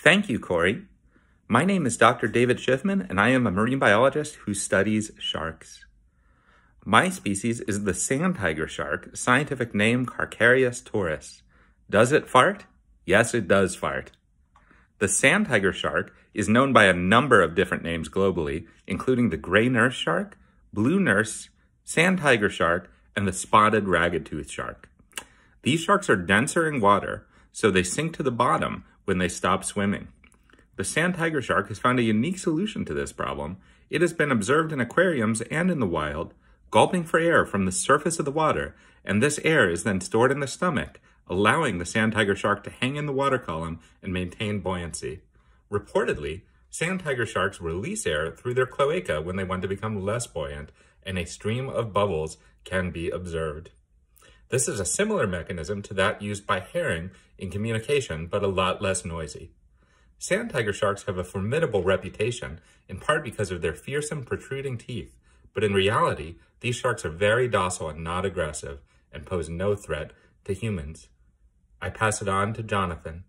Thank you, Corey. My name is Dr. David Shiffman, and I am a marine biologist who studies sharks. My species is the sand tiger shark, scientific name Carcharias taurus. Does it fart? Yes, it does fart. The sand tiger shark is known by a number of different names globally, including the gray nurse shark, blue nurse, sand tiger shark, and the spotted ragged tooth shark. These sharks are denser in water, so they sink to the bottom when they stop swimming. The sand tiger shark has found a unique solution to this problem. It has been observed in aquariums and in the wild, gulping for air from the surface of the water, and this air is then stored in the stomach, allowing the sand tiger shark to hang in the water column and maintain buoyancy. Reportedly, sand tiger sharks release air through their cloaca when they want to become less buoyant, and a stream of bubbles can be observed. This is a similar mechanism to that used by herring in communication, but a lot less noisy. Sand tiger sharks have a formidable reputation, in part because of their fearsome protruding teeth, but in reality, these sharks are very docile and not aggressive, and pose no threat to humans. I pass it on to Jonathan.